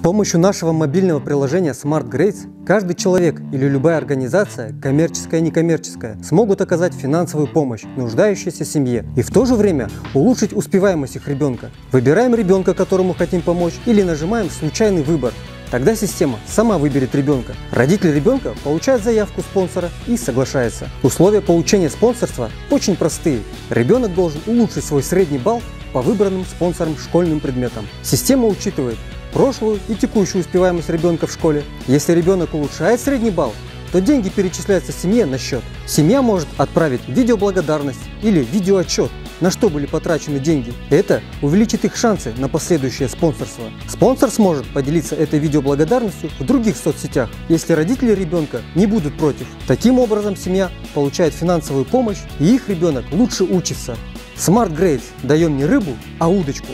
помощью нашего мобильного приложения Smart Grades каждый человек или любая организация, коммерческая и некоммерческая, смогут оказать финансовую помощь нуждающейся семье и в то же время улучшить успеваемость их ребенка. Выбираем ребенка, которому хотим помочь или нажимаем случайный выбор. Тогда система сама выберет ребенка. Родитель ребенка получает заявку спонсора и соглашается. Условия получения спонсорства очень простые. Ребенок должен улучшить свой средний балл по выбранным спонсором школьным предметам. Система учитывает прошлую и текущую успеваемость ребенка в школе. Если ребенок улучшает средний балл, то деньги перечисляются семье на счет. Семья может отправить видеоблагодарность или видеоотчет на что были потрачены деньги. Это увеличит их шансы на последующее спонсорство. Спонсор сможет поделиться этой видеоблагодарностью в других соцсетях, если родители ребенка не будут против. Таким образом семья получает финансовую помощь и их ребенок лучше учится. Smart Grades даем не рыбу, а удочку.